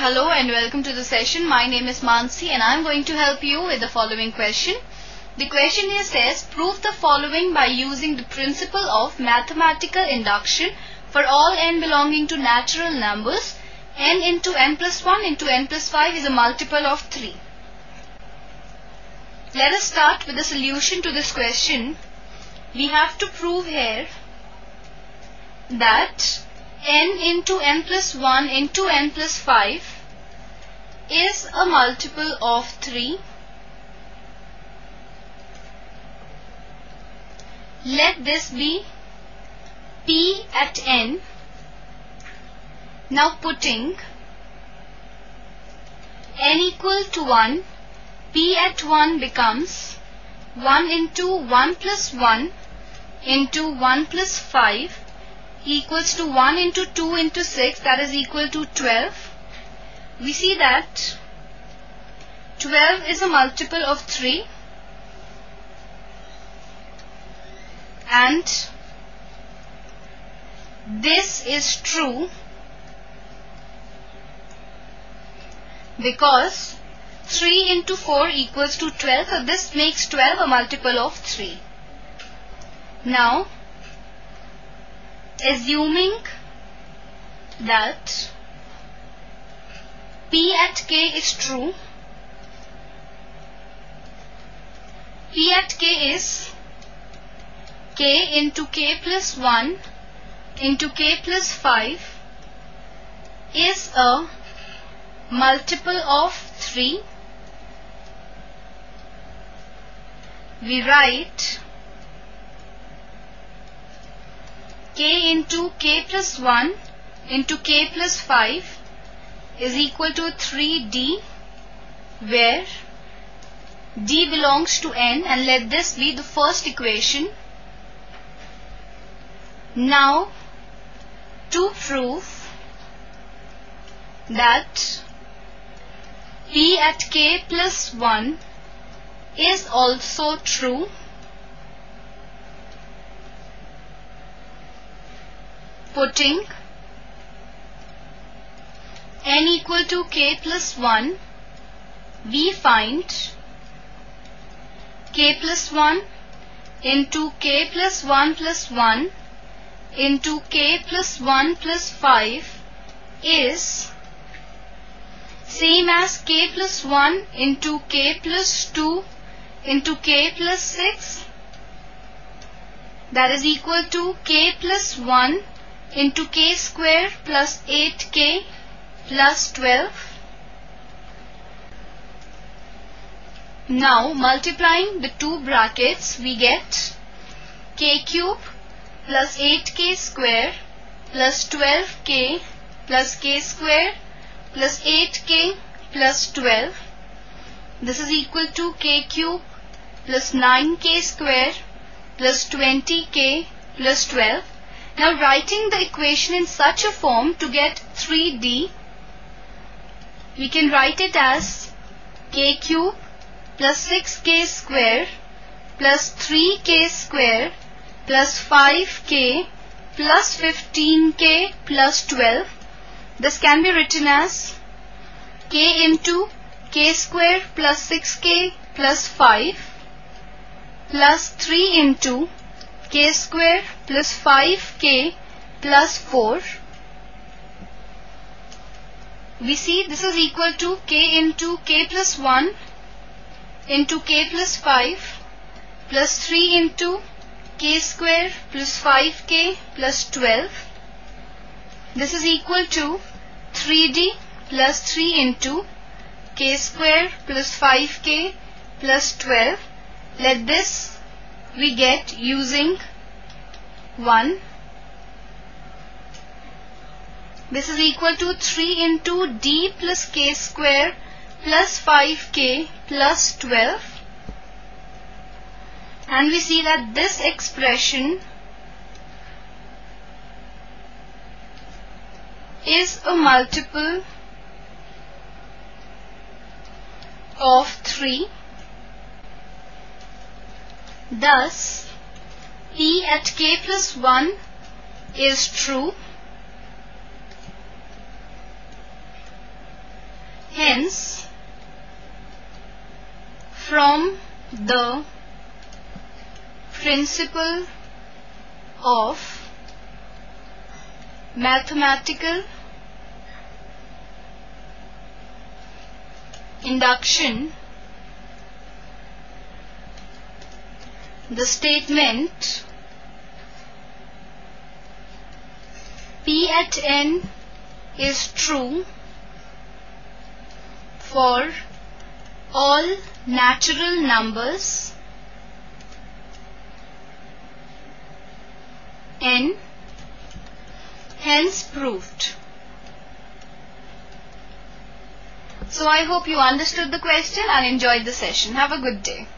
Hello and welcome to the session. My name is Mansi and I am going to help you with the following question. The question here says, prove the following by using the principle of mathematical induction for all n belonging to natural numbers. n into n plus 1 into n plus 5 is a multiple of 3. Let us start with the solution to this question. We have to prove here that n into n plus 1 into n plus 5 is a multiple of 3. Let this be p at n. Now putting n equal to 1, p at 1 becomes 1 into 1 plus 1 into 1 plus 5 equals to 1 into 2 into 6 that is equal to 12. We see that 12 is a multiple of 3 and this is true because 3 into 4 equals to 12 so this makes 12 a multiple of 3. Now assuming that P at K is true, P at K is K into K plus 1 into K plus 5 is a multiple of 3. We write k into k plus 1 into k plus 5 is equal to 3d where d belongs to n and let this be the first equation. Now to prove that p at k plus 1 is also true putting n equal to k plus 1 we find. K plus 1 into k plus 1 plus 1 into k plus 1 plus 5 is same as k plus 1 into k plus 2 into k plus 6 that is equal to k plus 1 into k square plus 8k plus 12. Now multiplying the two brackets we get k cube plus 8k square plus 12k plus k square plus 8k plus 12. This is equal to k cube plus 9k square plus 20k plus 12. Now writing the equation in such a form to get 3D, we can write it as k cube plus 6k square plus 3k square plus 5k plus 15k plus 12. This can be written as k into k square plus 6k plus 5 plus 3 into k square plus 5k plus 4 we see this is equal to k into k plus 1 into k plus 5 plus 3 into k square plus 5k plus 12 this is equal to 3d plus 3 into k square plus 5k plus 12 let this we get using 1 this is equal to 3 into d plus k square plus 5k plus 12 and we see that this expression is a multiple of 3 Thus, P at k plus 1 is true. Hence, from the principle of mathematical induction the statement P at n is true for all natural numbers n hence proved. So I hope you understood the question and enjoyed the session. Have a good day.